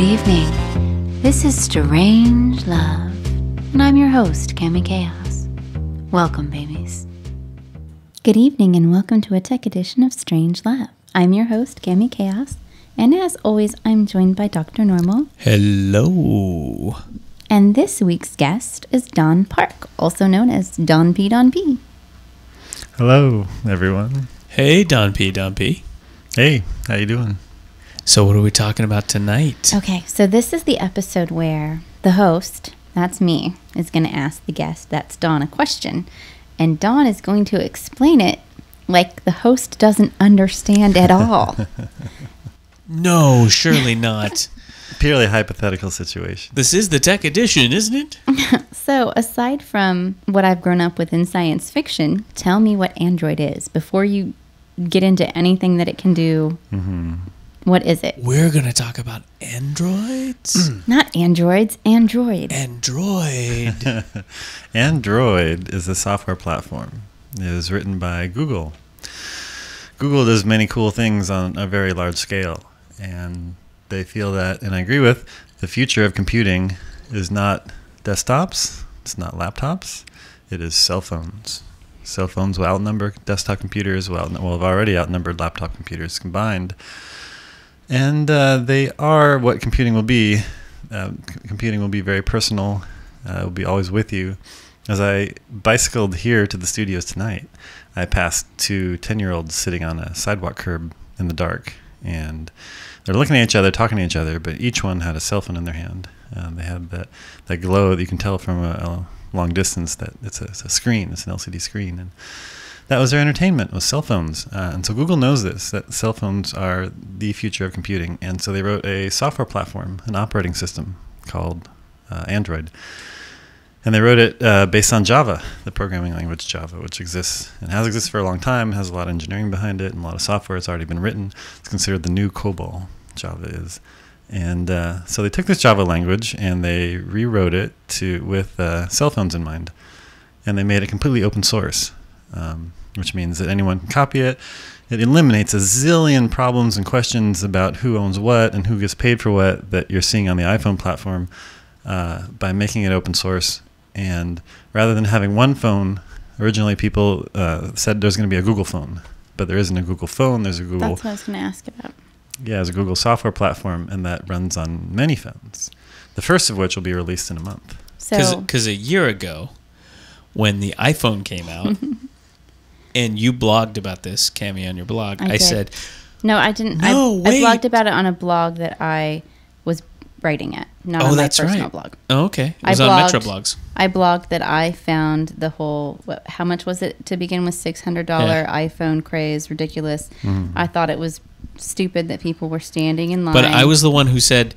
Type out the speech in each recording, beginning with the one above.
Good evening. This is Strange Love, and I'm your host, Cami Kaos. Welcome, babies. Good evening and welcome to a tech edition of Strange Love. I'm your host, Cami Kaos, and as always, I'm joined by Dr. Normal. Hello. And this week's guest is Don Park, also known as Don P. Don P. Hello, everyone. Hey, Don P. Don P. Hey, how you doing? So, what are we talking about tonight? Okay, so this is the episode where the host, that's me, is going to ask the guest, that's Don, a question. And Don is going to explain it like the host doesn't understand at all. No, surely not. Purely hypothetical situation. this is the tech edition, isn't it? so, aside from what I've grown up with in science fiction, tell me what Android is before you get into anything that it can do. Mm-hmm. What is it? We're going to talk about androids. Mm. Not androids, Android. Android. Android is a software platform. It was written by Google. Google does many cool things on a very large scale, and they feel that, and I agree with, the future of computing is not desktops, it's not laptops, it is cell phones. Cell phones will outnumber desktop computers, well, will have already outnumbered laptop computers combined. And uh, they are what computing will be. Uh, computing will be very personal. Uh, it will be always with you. As I bicycled here to the studios tonight, I passed two 10 year olds sitting on a sidewalk curb in the dark. And they're looking at each other, talking to each other, but each one had a cell phone in their hand. Um, they had that, that glow that you can tell from a, a long distance that it's a, it's a screen, it's an LCD screen. And that was their entertainment was cell phones. Uh, and so google knows this that cell phones are the future of computing. And so they wrote a software platform an operating system called uh, android. And they wrote it uh, based on java the programming language java which exists and has existed for a long time has a lot of engineering behind it and a lot of software. Has already been written. It's considered the new cobol java is. And uh, so they took this java language and they rewrote it to with uh, cell phones in mind. And they made it completely open source. Um, which means that anyone can copy it. It eliminates a zillion problems and questions about who owns what and who gets paid for what that you're seeing on the iPhone platform uh, by making it open source. And rather than having one phone, originally people uh, said there's going to be a Google phone, but there isn't a Google phone. There's a Google That's what I was going to ask about. yeah, there's a Google software platform, and that runs on many phones. The first of which will be released in a month. So, Because a year ago, when the iPhone came out, and you blogged about this, Cami, on your blog, I I, said, no, I didn't. No, I, I blogged about it on a blog that I was writing at, not Oh, on my that's personal right. blog. oh, okay. It I was on blogged- Metro Blogs. I blogged that I found the whole. What, how much was it to begin with? Six hundred dollar Yeah. iPhone craze, ridiculous. Mm-hmm. I thought it was stupid that people were standing in line. But I was the one who said,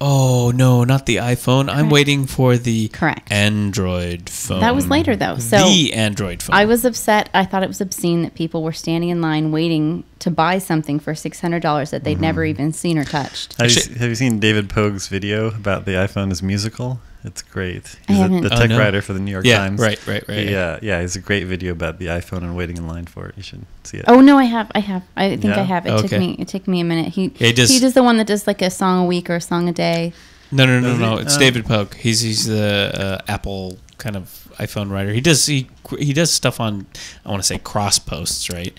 "Oh no, not the iPhone. I'm waiting for the Correct. Android phone." That was later, though, so the Android phone. I was upset. I thought it was obscene that people were standing in line waiting to buy something for six hundred dollars that they'd never mm-hmm. even seen or touched. Have, you, have you seen David Pogue's video about the iPhone as musical? It's great. I He's a- haven't. the Oh, tech no. writer for the New York Yeah, Times. right, right, right. He, uh, yeah, it's a great video about the iPhone and waiting in line for it. You should see it. Oh no, I have, I have, I think Yeah? I have. It took me, it took me a minute. He Yeah, he does- he does the one that does like a song a week or a song a day. No, no, no, Does no. It's Oh. David Pogue. He's he's the uh, Apple kind of iPhone writer. He does he he does stuff on I want to say cross posts, right?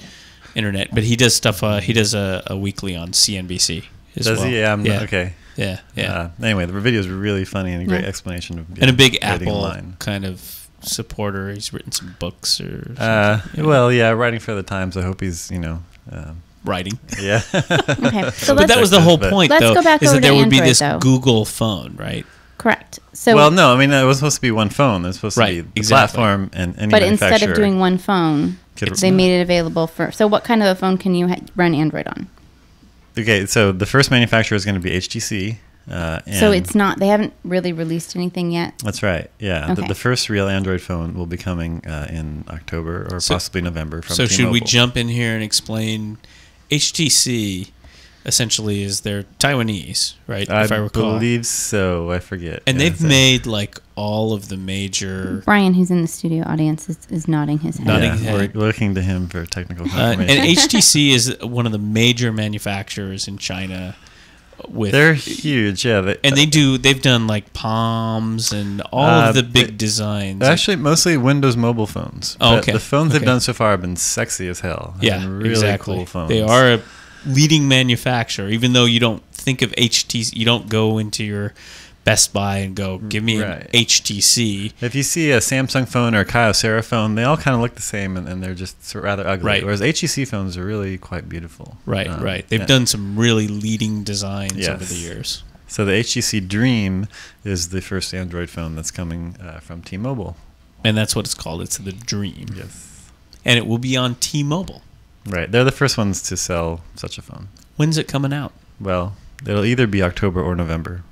Internet, but he does stuff. Uh, he does a, a weekly on CNBC Does well. he? Yeah, I'm yeah, okay. Yeah, yeah. Uh, anyway, the video is really funny and a great Yeah. explanation of and a big Apple line. kind of supporter. He's written some books or. Uh, yeah. well, yeah, writing for the Times. I hope he's, you know, um, writing. yeah. Okay, so But let's that was the whole point, Let's though, go back is over that there to would be this though. Google phone, right? correct. So well, no, I mean, it was supposed to be one phone. It's supposed Right, to be the exactly. platform and any but instead of doing one phone, could- they made it available for. So what kind of a phone can you ha- run Android on? Okay, so the first manufacturer is going to be HTC. Uh, and so it's not. They haven't really released anything yet. That's right. Yeah, the, Okay. the first real Android phone will be coming uh, in October or So- possibly November. From So should we jump in here and explain HTC essentially is they're Taiwanese, right? I, if I recall. believe so. I forget. and Yeah, they've so- made like all of the major Brian, who's in the studio audience, is, is nodding his head. Nodding Yeah, his head. we're looking to him for technical uh, and HTC is one of the major manufacturers in China with They're huge. Yeah. They, and they do they've done like palms and all Uh, of the big they- designs. Actually, mostly Windows mobile phones. Oh, okay. The phones they've done so far have been sexy as hell. Have yeah, been really exactly. cool phones. They are a leading manufacturer, even though you don't think of HTC. You don't go into your Best Buy and go, "Give me Right. an HTC." If you see a Samsung phone or a Kyocera phone, they all kind of look the same, and, and they're just rather ugly. Right. Whereas HTC phones are really quite beautiful. Right, Um, right. They've yeah. done some really leading designs over the years. So the HTC Dream is the first Android phone that's coming uh, from T-Mobile. And that's what it's called. It's the Dream. Yes. And it will be on T-Mobile. Right. They're the first ones to sell such a phone. When's it coming out? Well, it'll either be October or November.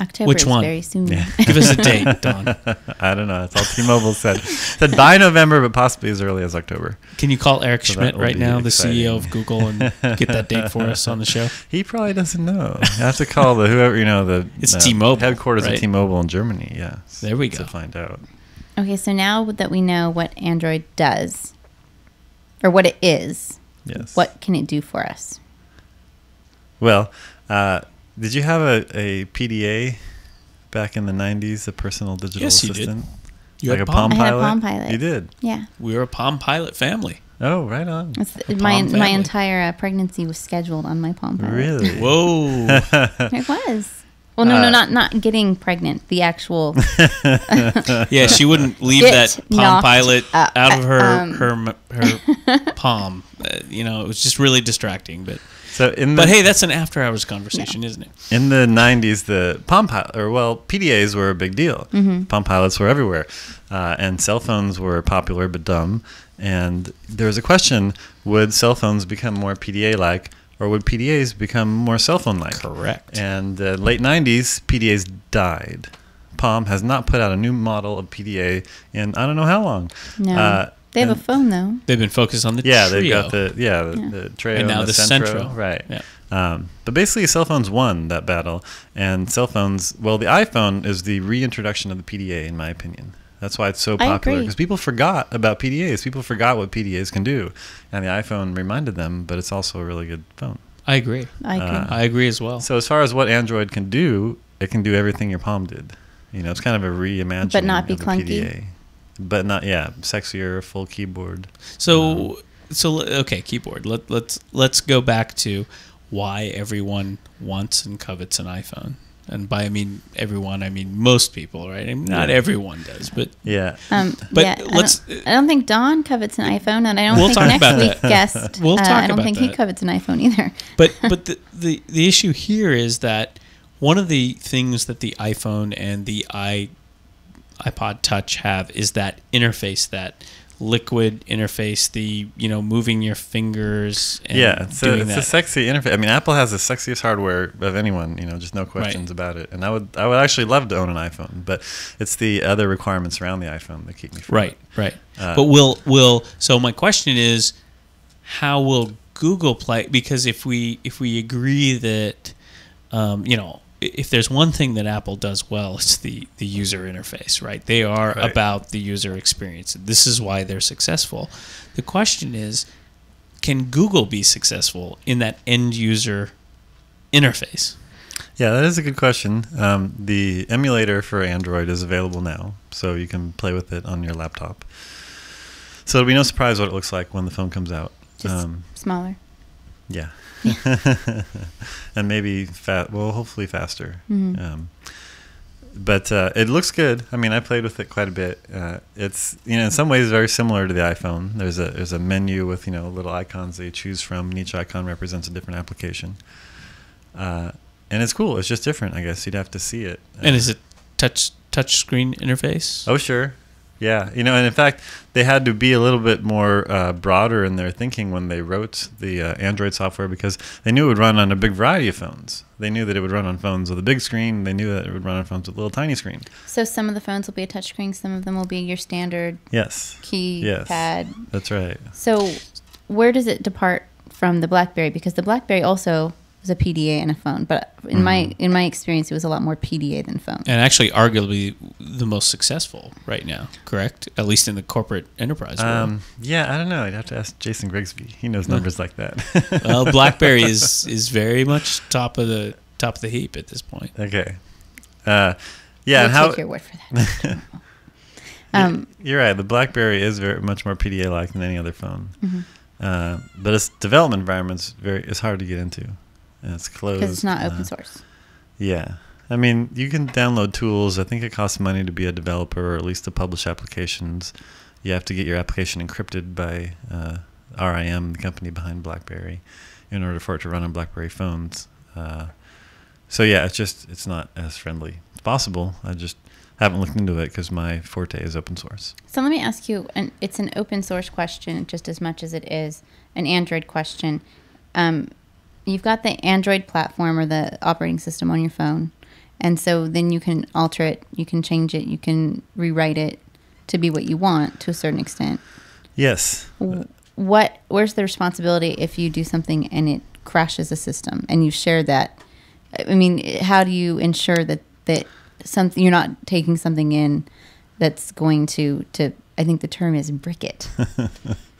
October Which is one? very soon. Yeah. Give us a date, Don. I don't know. That's all T-Mobile said. said by November, but possibly as early as October. Can you call Eric So Schmidt right be now, the. CEO of Google, and get that date for us on the show? He probably doesn't know. I have to call the whoever you know the It's uh, T-Mobile, headquarters right? of T-Mobile in Germany. Yeah. There we go To go. find out. Okay, so now that we know what Android does, or what it is, Yes. what can it do for us? Well, uh, did you have a, a PDA back in the '90s, a personal digital Yes, you did. assistant? You like had a Palm. Palm I had a Pilot? Palm Pilot. You did. Yeah, We were a Palm Pilot family. Oh, right on. It's The my Palm my entire uh, pregnancy was scheduled on my Palm Pilot. Really? Whoa. It was. Well, no, no, Uh, not not getting pregnant. The actual. yeah, she wouldn't leave that Palm Pilot up. out of her Um. her her palm. Uh, you know, it was just really distracting. But So in the but hey, that's an after hours conversation, isn't it? in the '90s, the Palm Pilot, or well, PDAs were a big deal. Mm-hmm. Palm Pilots were everywhere, uh, and cell phones were popular but dumb. And there was a question: Would cell phones become more PDA-like, or would PDAs become more cell phone-like? Correct. And uh, late '90s, PDAs died. Palm has not put out a new model of PDA in I don't know how long. No, Uh, they have a phone though. They've been focused on the Yeah, Treo. they've got the yeah the, Yeah. the Treo and now the, the Centro, Centro. right? Yeah. Um, but basically, cell phones won that battle, and cell phones. Well, the iPhone is the reintroduction of the PDA, in my opinion. That's why it's so popular because people forgot about PDAs. People forgot what PDAs can do, and the iPhone reminded them. But it's also a really good phone. I agree. I agree. Uh, I agree as well. So as far as what Android can do, it can do everything your Palm did. You know, it's kind of a reimagining, But not be of the clunky? PDA. But not yeah, sexier, full keyboard. So so okay, keyboard. Let let's let's go back to why everyone wants and covets an iPhone. And by I mean everyone, I mean most people, right? I mean, not Yeah. everyone does, but Yeah. Um, But yeah, I let's- don't, I don't think Don covets an iPhone, and I don't We'll think talk next about week's that. guest. We'll talk uh, talk I don't about think he covets an iPhone either. but but the, the the issue here is that one of the things that the iPhone and the i iPod Touch have is that interface, that liquid interface, the you know moving your fingers. And yeah, it's, a, it's a sexy interface. I mean, Apple has the sexiest hardware of anyone. You know, just no questions about it. And I would, I would actually love to own an iPhone, but it's the other requirements around the iPhone that keep me from Right, it. right. Uh, but will will so my question is, how will Google play? Because if we if we agree that, um, you know, if there's one thing that Apple does well, it's the the user interface. Right? They are Right. about the user experience. This is why they're successful. The question is, can Google be successful in that end user interface? Yeah, that is a good question. Um, the emulator for Android is available now, so you can play with it on your laptop. So it'll be no surprise what it looks like when the phone comes out. Just Um, smaller. Yeah. and maybe fat. Well, hopefully faster. Mhm. Um, but uh, it looks good. I mean, I played with it quite a bit. Uh, it's you know in some ways very similar to the iPhone. There's a there's a menu with you know little icons that you choose from, and each icon represents a different application. Uh, and it's cool. It's just different. I guess you'd have to see it. And is it touch touch screen interface? Oh, sure. Yeah. You know, and in fact, they had to be a little bit more uh, broader in their thinking when they wrote the uh, Android software because they knew it would run on a big variety of phones. They knew that it would run on phones with a big screen. They knew that it would run on phones with a little tiny screen. So some of the phones will be a touchscreen. Some of them will be your standard Yes. Yes. keypad. That's right. So where does it depart from the BlackBerry? Because the BlackBerry also was a PDA and a phone, but in Mm-hmm. my in my experience, it was a lot more PDA than phone. and actually arguably the most successful right now, correct? At least in the corporate enterprise world. Um, yeah, I don't know. I'd have to ask Jason Grigsby. He knows numbers like that. well, BlackBerry is is very much top of the top of the heap at this point. Okay. Uh, yeah, we'll and how take your word for that. um, you're right. The BlackBerry is very much more PDA like than any other phone, Mm-hmm. uh, but its development environment's very it's hard to get into. And it's closed because it's not uh, open source. Yeah. I mean, you can download tools. I think it costs money to be a developer or at least to publish applications. You have to get your application encrypted by uh, RIM, the company behind BlackBerry, in order for it to run on BlackBerry phones. Uh, so yeah, it's just it's not as friendly. It's possible. I just haven't looked into it because my forte is open source. So let me ask you, and it's an open source question just as much as it is an Android question. Um, you've got the Android platform or the operating system on your phone, and so then you can alter it, you can change it, you can rewrite it to be what you want to a certain extent. Yes. What where's the responsibility if you do something and it crashes a system and you share that? I mean, how do you ensure that that something you're not taking something in that's going to to I think the term is brick it.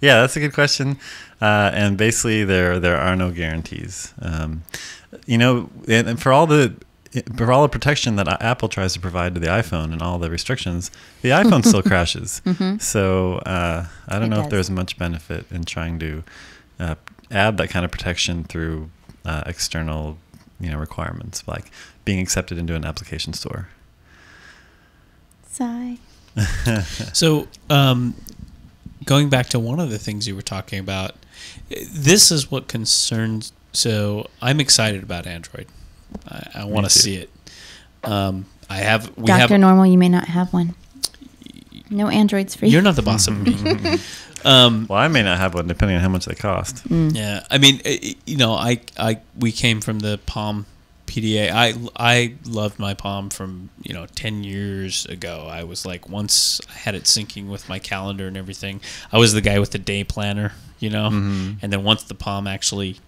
Yeah, that's a good question. Uh, and basically, there there are no guarantees. Um, you know, and, and for all the for all the protection that Apple tries to provide to the iPhone and all the restrictions, the iPhone still crashes. So uh, I don't It know if there's much benefit in trying to uh, add that kind of protection through uh, external, you know, requirements like being accepted into an application store. Sigh. So, um, going back to one of the things you were talking about, this is what concerns. So, I'm excited about Android. I, I want to see it. Um, I have. We Doctor have. Normal, you may not have one. No androids for you. You're not the boss of me. um, Well, I may not have one depending on how much they cost. Yeah, I mean, i- i- you know, I, I, we came from the Palm PDA. I, I loved my Palm from you know ten years ago. I was like, once I had it syncing with my calendar and everything, I was the guy with the day planner, you know. Mm-hmm. And then once the Palm actually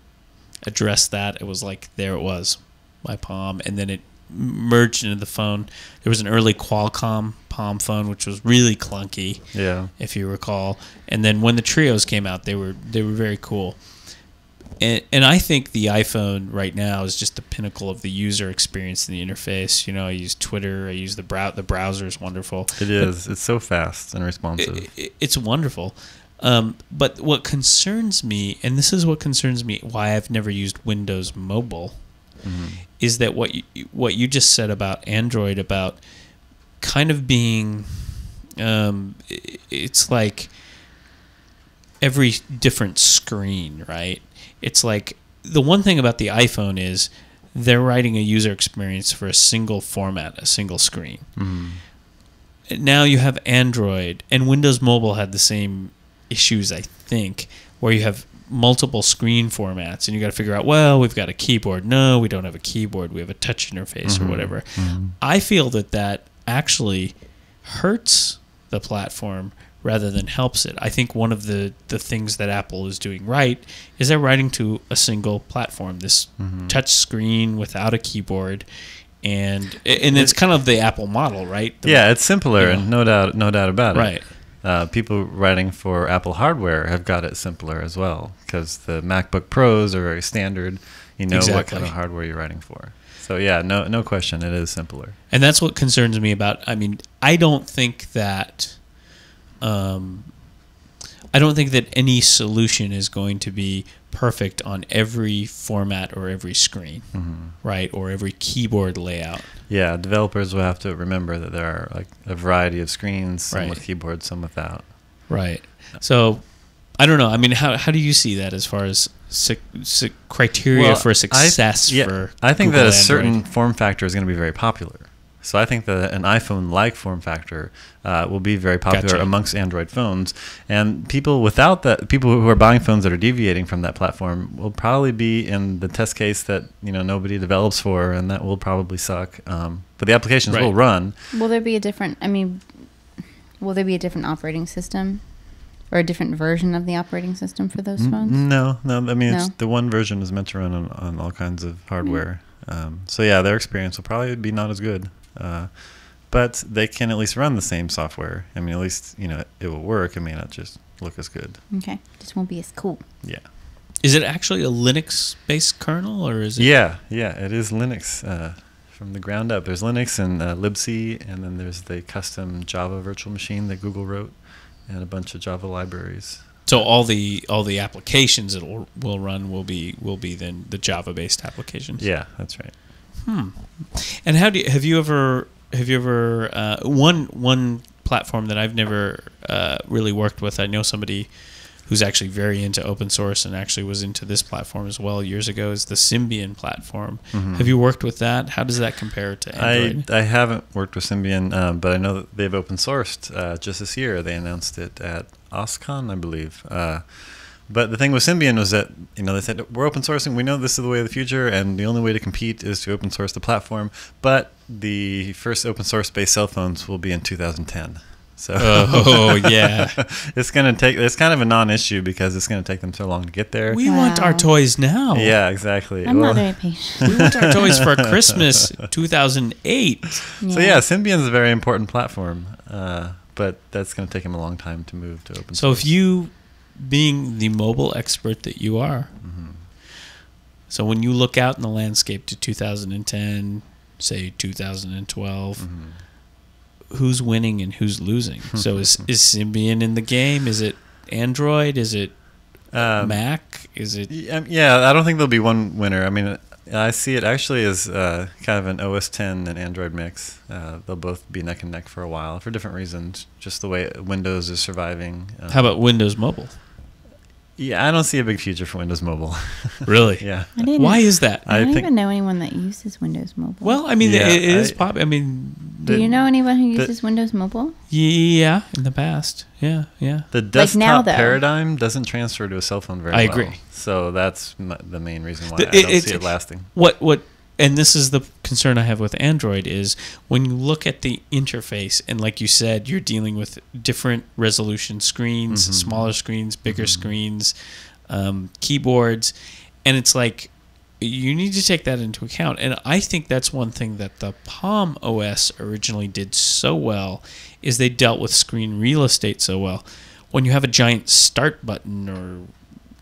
addressed that, it was like there it was, my Palm, and then it merged into the phone. There was an early Qualcomm Palm phone, which was really clunky Yeah. if you recall. And then when the Treos came out, they were they were very cool. And and I think the iPhone right now is just the pinnacle of the user experience and the interface. You know, I use Twitter, I use the brow the browser is wonderful. It is. It's so fast and responsive. It- it- it's wonderful. Um, but what concerns me, and this is what concerns me, why I've never used Windows Mobile, is that what you, what you just said about Android about kind of being, um, it's like every different screen, right? It's like the one thing about the iPhone is they're writing a user experience for a single format, a single screen mm-hmm. now you have Android and Windows Mobile had the same issues, I think, where you have multiple screen formats and you got to figure out, well, we've got a keyboard. No, we don't have a keyboard. We have a touch interface or mm-hmm. whatever. Mm-hmm. I feel that that actually hurts the platform rather than helps it. I think one of the, the things that Apple is doing right is they're writing to a single platform, this touch screen without a keyboard. And and it's kind of the Apple model, right? The- yeah, it's simpler, you know. and no doubt, no doubt about it. Right. Uh, people writing for Apple hardware have got it simpler as well because the MacBook Pros are very standard. You know what kind of hardware you're writing for. So yeah, no, no question, it is simpler. and that's what concerns me about i mean i don't think that um i don't think that any solution is going to be perfect on every format or every screen right or every keyboard layout Yeah, developers will have to remember that there are like a variety of screens, some Right. with keyboards, some without. right so i don't know i mean how, how do you see that as far as su- su- criteria Well, for I- success yeah, for I think Google that a Android? certain form factor is going to be very popular. So I think that an iPhone-like form factor uh, will be very popular Gotcha. amongst Android phones, and people without that, people who are buying phones that are deviating from that platform, will probably be in the test case that you know nobody develops for, and that will probably suck. Um, but the applications will run. Will there be a different? I mean, will there be a different operating system, or a different version of the operating system for those phones? No, no. I mean, it's, No? the one version is meant to run on, on all kinds of hardware. Um, so yeah, their experience will probably be not as good, uh, but they can at least run the same software. I mean, at least you know it will work. It may not just look as good. Okay, just won't be as cool. Yeah. Is it actually a Linux-based kernel, or is it? Yeah, yeah, it is Linux uh, from the ground up. There's Linux and uh, libc, and then there's the custom Java virtual machine that Google wrote, and a bunch of Java libraries. So all the all the applications it will, will run will be will be then the Java-based applications. Yeah, that's right. And how do you, have you ever have you ever uh, one one platform that I've never uh, really worked with? I know somebody who's actually very into open source and actually was into this platform as well years ago. Is the Symbian platform? Have you worked with that? How does that compare to Android? I, I haven't worked with Symbian, um, but I know that they've open sourced uh, just this year. They announced it at OSCON, I believe. Uh, but the thing with Symbian was that you know they said we're open sourcing. We know this is the way of the future, and the only way to compete is to open source the platform. But the first open source based cell phones will be in 2010. So oh yeah, it's gonna take. It's kind of a non-issue because it's gonna take them so long to get there. we want our toys now. yeah, exactly. I'm Well- not very patient. we want our toys for Christmas 2008. So yeah, Symbian is a very important platform, uh, but that's going to take them a long time to move to open So source. if you, being the mobile expert that you are, Mm-hmm. so when you look out in the landscape to 2010, say 2012, Mm-hmm. who's winning and who's losing? so is is Symbian in the game? Is it Android? Is it Um, Mac? Is it um, yeah, I don't think there'll be one winner. I mean, I see it actually as uh, kind of an OS 10 and Android mix. Uh, they'll both be neck and neck for a while for different reasons. Just the way Windows is surviving. Um, how about Windows Mobile? Yeah, I don't see a big future for Windows Mobile. Really? yeah. I didn't, Why is that? I I don't think- even know anyone that uses Windows Mobile. Well, I mean, Yeah, it, it is I- pop. I mean, do the- you know anyone who the- uses Windows Mobile? yeah, in the past, yeah, yeah. The desktop now, though. paradigm doesn't transfer to a cell phone very I well. agree. So that's m- the main reason why The- I it- don't it's- see it lasting. what what and this is the concern I have with Android is when you look at the interface and like you said you're dealing with different resolution screens, Mm-hmm. smaller screens, bigger screens, um, keyboards, and it's like you need to take that into account. And I think that's one thing that the Palm OS originally did so well is they dealt with screen real estate so well. When you have a giant start button or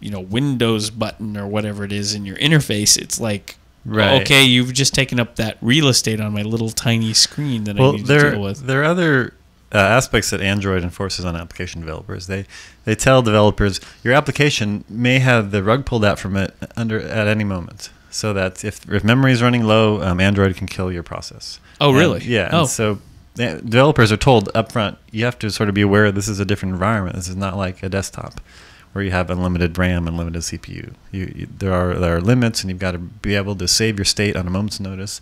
you know Windows button or whatever it is in your interface, it's like Right. okay, you've just taken up that real estate on my little tiny screen that I Well, need to there deal with. there are other uh, aspects that Android enforces on application developers. They they tell developers your application may have the rug pulled out from it under at any moment, so that if if memory is running low, um, Android can kill your process. Oh, And- really? yeah. Oh. So developers are told upfront you have to sort of be aware this is a different environment. This is not like a desktop where you have unlimited RAM, unlimited CPU. You, you, there are there are limits, and you've got to be able to save your state on a moment's notice,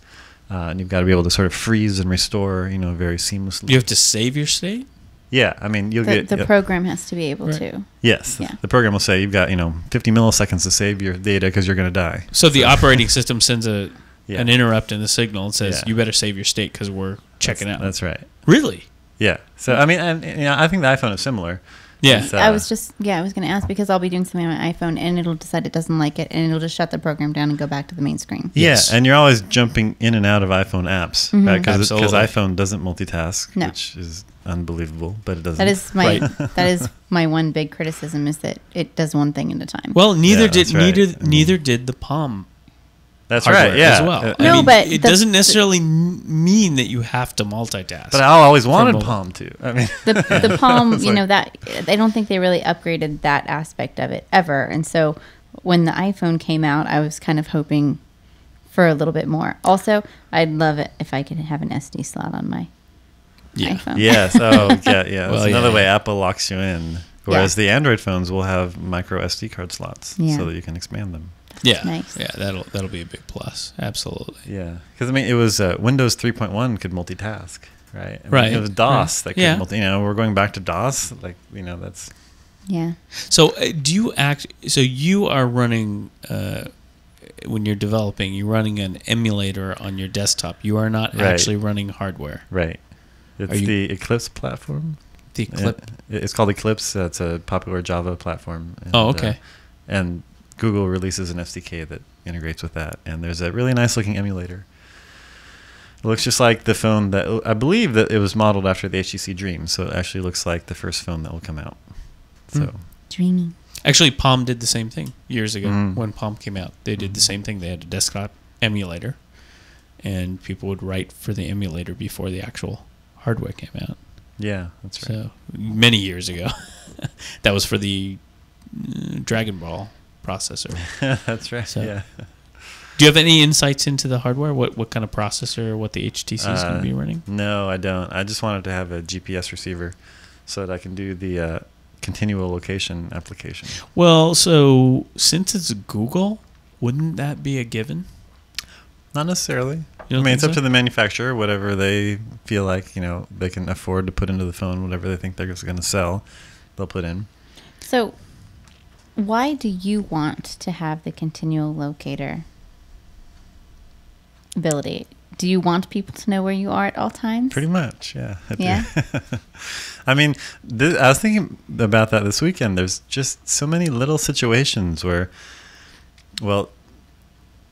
uh, and you've got to be able to sort of freeze and restore, you know, very seamlessly. you have to save your state. yeah, I mean, you'll The, get the yeah, program has to be able Right. to. yes. yeah. The program will say you've got you know 50 milliseconds to save your data because you're going to die. So the operating system sends a Yeah. an interrupt in the signal and says Yeah. you better save your state because we're checking that's, out. That's right. really? Yeah. So I mean, and, and, you know, I think the iPhone is similar. Yeah. It's, I uh, was just yeah, I was going to ask because I'll be doing something on my iPhone and it'll decide it doesn't like it and it'll just shut the program down and go back to the main screen. Yeah, Yes. and you're always jumping in and out of iPhone apps, Mm-hmm. right? Because iPhone doesn't multitask, No. which is unbelievable, but it doesn't. That is my Right. that is my one big criticism is that it does one thing at a time. Well, neither Yeah, did that's right. neither I mean- neither did the Palm That's right. Yeah. as well. Uh, I No, mean, but it the- doesn't necessarily n- mean that you have to multitask. but I always wanted mobile. Palm to. I mean, the the Palm, you like- know that I don't think they really upgraded that aspect of it ever. And so when the iPhone came out, I was kind of hoping for a little bit more. Also, I'd love it if I could have an SD slot on my yeah. iPhone. yes. Oh, yeah, yeah. That's Well, another yeah. way Apple locks you in. Whereas the Android phones will have micro SD card slots, Yeah. so that you can expand them. Yeah. Nice. Yeah, that'll that'll be a big plus. Absolutely. Yeah, because I mean, it was uh, Windows 3.1 could multitask, right? I mean, Right, It was DOS right. that could Yeah. multi. You know, we're going back to DOS. Like, you know, that's Yeah. So uh, do you act? So you are running uh, when you're developing. You're running an emulator on your desktop. You are not Right. actually running hardware. right. It's Are you- the Eclipse platform. The clip. Yeah, It's called Eclipse. It's a popular Java platform. And, Oh, uh, okay. and Google releases an SDK that integrates with that, and there's a really nice looking emulator. It looks just like the phone that I believe that it was modeled after the HTC Dream, so it actually looks like the first phone that will come out. So Hmm. Dreaming. Actually, Palm did the same thing years ago Mm. when Palm came out. They did the same thing. They had a desktop emulator, and people would write for the emulator before the actual hardware came out. Yeah, that's right. So many years ago, that was for the uh, DragonBall processor. that's right. So- yeah. Do you have any insights into the hardware? What what kind of processor? What the HTC is going Uh, to be running? No, I don't. I just wanted to have a GPS receiver so that I can do the uh, continual location application. Well, so since it's Google, wouldn't that be a given? Not necessarily. I mean, it's think up so? to the manufacturer. Whatever they feel like, you know, they can afford to put into the phone, whatever they think they're going to sell, they'll put in. So, why do you want to have the continual locator ability? Do you want people to know where you are at all times? Pretty much, yeah. I do. Yeah? I mean, th- I was thinking about that this weekend. There's just so many little situations where, well,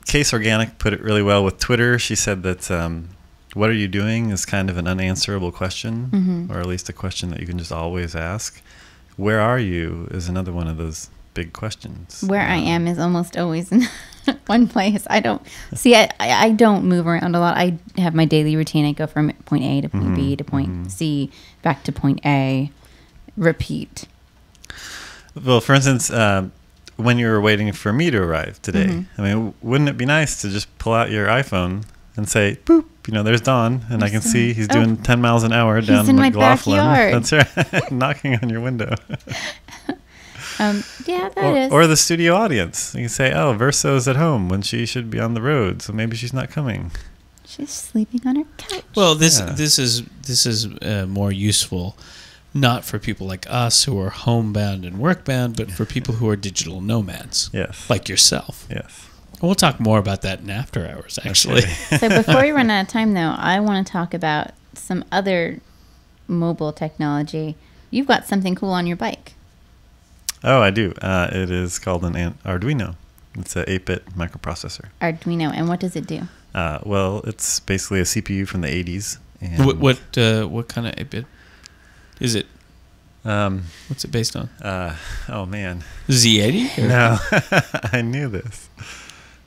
Case Organic put it really well with Twitter. She said that um, what are you doing is kind of an unanswerable question, Mhm. or at least a question that you can just always ask. Where are you is another one of those big questions. Where I Um, am is almost always in one place. I don't see. I, I I don't move around a lot. I have my daily routine. I go from point A to point B Mhm, to point mhm. C, back to point A, repeat. Well, for instance, um, when you were waiting for me to arrive today, Mhm. I mean, w- wouldn't it be nice to just pull out your iPhone and say, "Boop," you know, there's Don, and I can see he's Oh. doing 10 miles an hour down in my McLoughlin. That's right, knocking on your window. Um, yeah, that or, is. or the studio audience. You can say, "Oh, Verso's at home when she should be on the road, so maybe she's not coming." She's sleeping on her couch. Well, this Yeah. this is this is uh, more useful, not for people like us who are homebound and workbound, but for people who are digital nomads, Yes. like yourself. yes. We'll talk more about that in after hours, actually. right. so before we run out of time, though, I want to talk about some other mobile technology. You've got something cool on your bike. Oh, I do. Uh, it is called an An- Arduino. It's an 8-bit microprocessor. Arduino, and what does it do? Uh, well, it's basically a CPU from the 80s. And, what what uh, what kind of 8-bit is it? Um, What's it based on? uh, oh man, Z80? No, I knew this.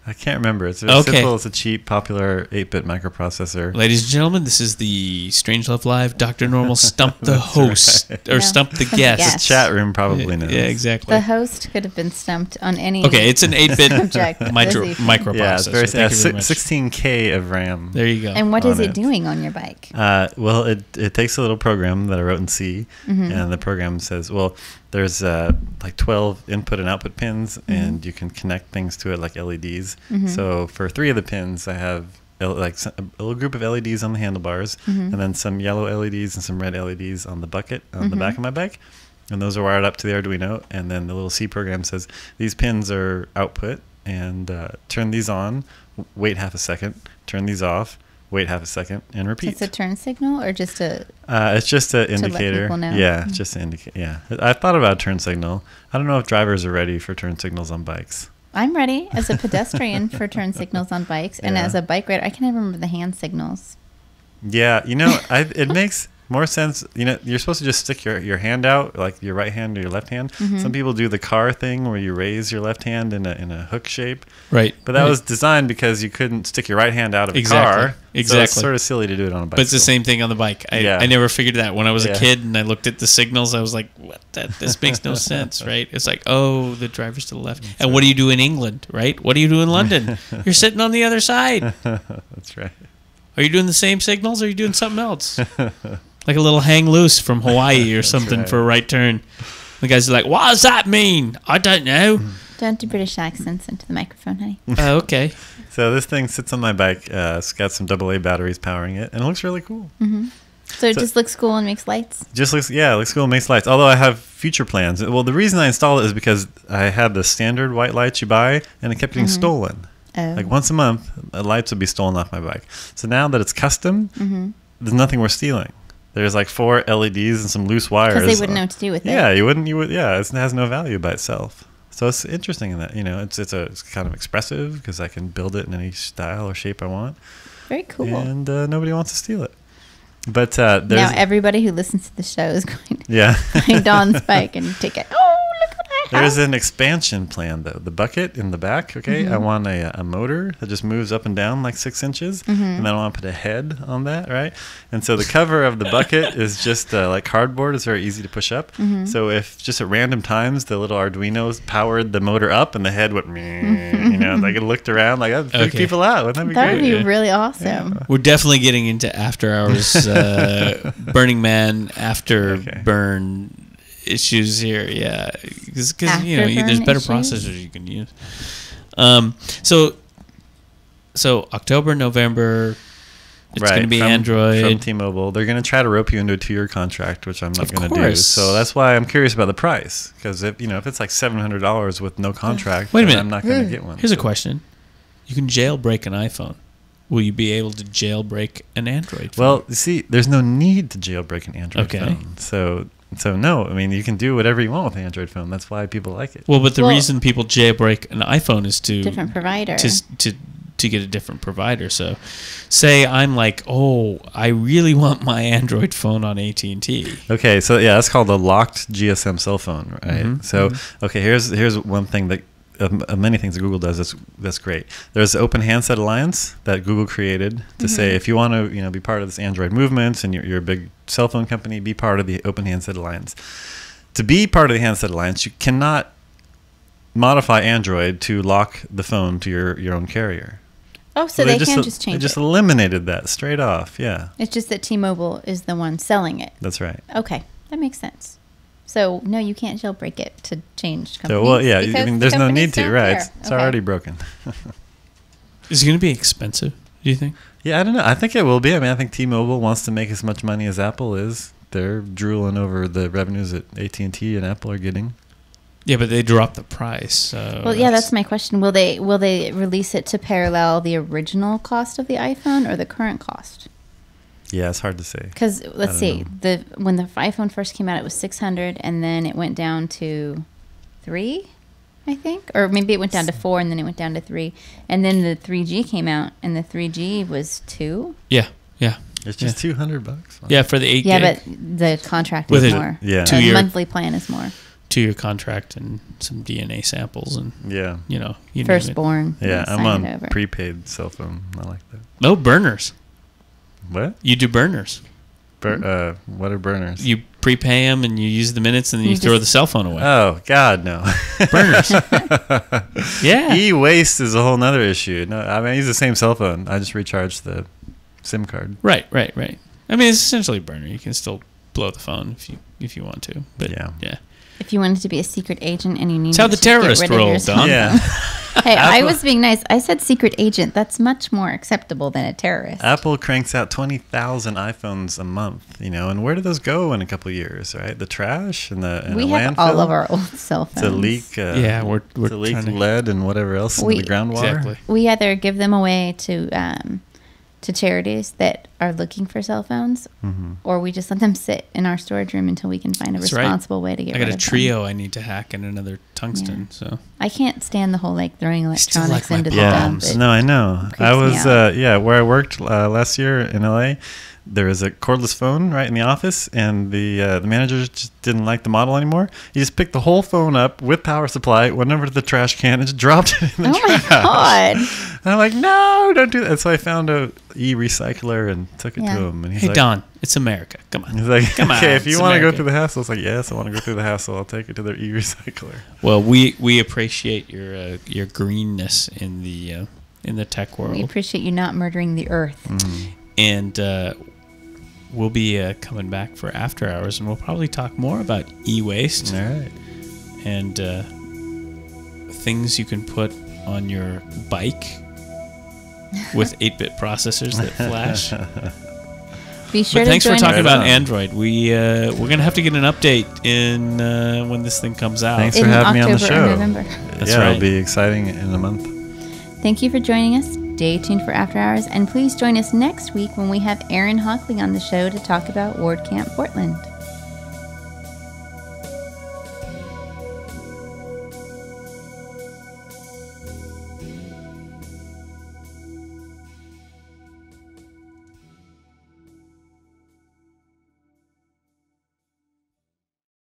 I can't remember. It's very Okay. simple. It's a cheap, popular 8-bit microprocessor. Ladies and gentlemen, this is the Strange Love Live Dr. Normal Stump the host right. or No, Stump the Stump the guest. guest. Chat room probably knows. Yeah, exactly. The host could have been stumped on any. Okay, it's an 8-bit micro, microprocessor. Yeah, it's very, Thank very 16k of RAM. There you go. And what is it it. doing on your bike? Uh, well, it, it takes a little program that I wrote in C, Mhm. and the program says, well, there's uh, like 12 input and output pins, Mm-hmm. and you can connect things to it like LEDs. Mhm. So for three of the pins, I have like a little group of LEDs on the handlebars, Mhm. and then some yellow LEDs and some red LEDs on the bucket on the back of my bike. And those are wired up to the Arduino, and then the little C program says these pins are output, and uh, turn these on, wait half a second, turn these off, wait half a second, and So repeat. it's a turn signal or just a. Uh, it's just an let indicator. Yeah, Mm. just an indicate. Yeah, I thought about turn signal. I don't know if drivers are ready for turn signals on bikes. I'm ready as a pedestrian for turn signals on bikes, and Yeah. as a bike rider, I can never remember the hand signals. Yeah, you know, I, it makes more sense. You know, you're supposed to just stick your, your hand out, like your right hand or your left hand. Mhm. Some people do the car thing where you raise your left hand in a in a hook shape. right. But that right. was designed because you couldn't stick your right hand out of a Exactly, car. So it's sort of silly to do it on a bike. But it's the same thing on the bike. I, Yeah. I never figured that when I was Yeah. a kid and I looked at the signals. I was like, "What? That this makes no sense, right?" It's like, "Oh, the driver's to the left." and what do you do in England, right? What do you do in London? You're sitting on the other side. That's right. Are you doing the same signals? Or are you doing something else? Like a little hang loose from Hawaii or something right. for a right turn. The guys are like, "What does that mean?" I don't know. Don't do British accents into the microphone, honey. Oh, okay. So this thing sits on my bike. Uh, it's got some AA batteries powering it, and it looks really cool. hmm So it So- just looks cool and makes lights. Just looks, yeah, it looks cool. And makes lights. Although I have future plans. Well, the reason I installed it is because I had the standard white lights you buy, and it kept getting Mhm. stolen. Oh. Like once a month, the lights would be stolen off my bike. So now that it's custom, hmm there's nothing we're stealing. There's like four LEDs and some loose wires. Because they wouldn't know what to do with it. Yeah, you wouldn't. You would. Yeah, it has no value by itself. So it's interesting in that you know it's it's a it's kind of expressive because I can build it in any style or shape I want, Very cool. and uh, nobody wants to steal it. But uh, there's now everybody who listens to the show is going to yeah. find Don's bike and take it. Oh, look what I There's an expansion plan though. The bucket in the back, okay. Mm-hmm. I want a, a motor that just moves up and down like six inches, Mm-hmm. and then I want to put a head on that, right? And so the cover of the bucket is just uh, like cardboard. It's very easy to push up. Mm-hmm. So if just at random times the little Arduinos powered the motor up and the head went, meh, you know, like it looked around like that freak Okay. people out. Wouldn't that be That would great? be really awesome. We're definitely getting into after hours uh, Burning Man after Okay. burn issues here. Yeah, because you know you- there's better issues? processors you can use. Um, so so October, November, it's going to be from, Android. from T-Mobile. They're going to try to rope you into a two-year contract, which I'm not going to do. So that's why I'm curious about the price, because if you know if it's like seven hundred dollars with no contract, Wait a minute. I'm not going to get one. Here's a question: You can jailbreak an iPhone. Will you be able to jailbreak an Android? Phone? Well, you see, there's no need to jailbreak an Android Okay. phone. So, so no, I mean you can do whatever you want with an Android phone. That's why people like it. well, but the Well- reason people jailbreak an iPhone is to Different provider. to to to get a different provider. So, say I'm like, oh, I really want my Android phone on AT and T. Okay, so yeah, that's called a locked GSM cell phone, right? Mhm, So, okay, here's here's one thing that of, of many things that Google does that's that's great. There's the Open Handset Alliance that Google created to say mm-hmm. if you want to you know be part of this Android movement and you're, you're a big cell phone company, be part of the Open Handset Alliance. To be part of the Handset Alliance, you cannot modify Android to lock the phone to your, your own carrier. oh, so, they, can el- just they just it. eliminated that straight off. Yeah, It's just that T-Mobile is the one selling it. that's right. Okay, that makes sense. So no, you can't jailbreak it to change companies. So well, yeah, I mean, there's no need to, right? care. It's, it's Okay. already broken. Is it going to be expensive? Do you think? Yeah, I don't know. I think it will be. I mean, I think T-Mobile wants to make as much money as Apple is. They're drooling over the revenues that AT and T and Apple are getting. Yeah, but they dropped the price. So Well, yeah, that's my question. Will they will they release it to parallel the original cost of the iPhone or the current cost? Yeah, it's hard to say. Because let's see, know. the when the iPhone first came out, it was six hundred, and then it went down to three, I think, or maybe it went down to four, and then it went down to three, and then the three G came out, and the three G was two. yeah, yeah, It's just two hundred bucks. yeah. For the eight Yeah, gig, but the contract With is a- more. yeah. two the year- monthly plan is more. two year contract and some DNA samples and yeah, you know you. Firstborn. yeah. I'm on prepaid cell phone. I like that. No burners. What? You do burners. Bur- uh, what are burners? You prepay them and you use the minutes and then you, You throw just- the cell phone away. oh God, no. Burners. yeah. E-waste is a whole nother issue. No, I mean I use the same cell phone. I just recharge the SIM card. Right, right, right. I mean, it's essentially a burner. You can still blow the phone if you if you want to. But Yeah. yeah. If you wanted to be a secret agent and you need It's how the terrorists roll, Don. Yeah. Hey, I was being nice. I said secret agent. That's much more acceptable than a terrorist. Apple cranks out 20,000 iPhones a month, you know, and where do those go in a couple of years, right? The trash and the and we have landfill? all of our old cell phones. to leak uh, Yeah, we're we're to leak to, lead and whatever else into We- the groundwater. exactly. We either give them away to um, to charities that are looking for cell phones, Mm-hmm. or we just let them sit in our storage room until we can find a That's right. responsible way to get I rid got a of them. Treo I need to hack and another tungsten. So I can't stand the whole like throwing electronics like into the Yeah, dump. It- no, I know. I was, uh, yeah, where I worked uh, last year in LA. There was a cordless phone right in the office, and the uh, the manager just didn't like the model anymore. He just picked the whole phone up with power supply, went over to the trash can, and just dropped it in the oh my god! And I'm like, no, don't do that. So I found a e recycler and took it Yeah. to him, and he's hey like, Don, it's America. Come on. He's like, Come on, okay, if you want to go through the hassle, it's like, yes, I want to go through the hassle. I'll take it to their e-recycler. Well, we we appreciate your uh, your greenness in the uh, in the tech world, We appreciate you not murdering the earth. Mm. and uh, we'll be uh, coming back for after hours, and we'll probably talk more about e-waste All right. and uh, things you can put on your bike with 8-bit processors that flash. Be sure but to thanks for talking us. about on. Android. We uh, we're gonna have to get an update in uh, when this thing comes out. Thanks in for having me on the October or show. November. That's yeah, right. it'll be exciting in a month. Thank you for joining us. Stay tuned for After Hours, and please join us next week when we have Aaron Hockley on the show to talk about WordCamp Portland.